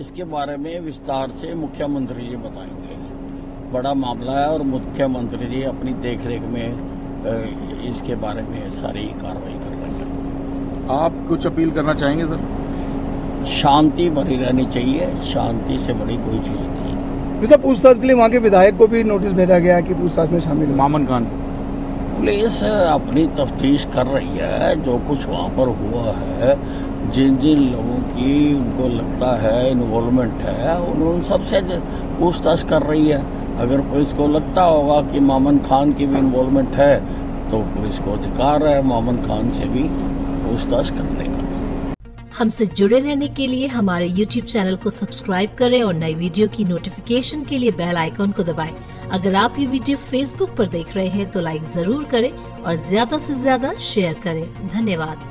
इसके बारे में विस्तार से मुख्यमंत्री जी बताएँगे। बड़ा मामला है और मुख्यमंत्री जी अपनी देखरेख में इसके बारे में सारी कार्रवाई कर रहे हैं। आप कुछ अपील करना चाहेंगे सर? शांति बनी रहनी चाहिए। शांति से बड़ी कोई चीज़ नहीं। सर पूछताछ के लिए वहाँ के विधायक को भी नोटिस भेजा गया है कि पूछताछ में शामिल मामन खान। पुलिस अपनी तफ्तीश कर रही है। जो कुछ वहाँ पर हुआ है जिन जिन लोगों की उनको लगता है इन्वॉल्वमेंट है, उन उन सबसे पूछताछ कर रही है। अगर पुलिस को लगता होगा कि मामन खान की भी इन्वॉल्वमेंट है तो पुलिस को अधिकार है मामन खान से भी पूछताछ करने का। हमसे जुड़े रहने के लिए हमारे YouTube चैनल को सब्सक्राइब करें और नई वीडियो की नोटिफिकेशन के लिए बेल आइकॉन को दबाएँ। अगर आप ये वीडियो Facebook पर देख रहे हैं तो लाइक ज़रूर करें और ज़्यादा से ज़्यादा शेयर करें। धन्यवाद।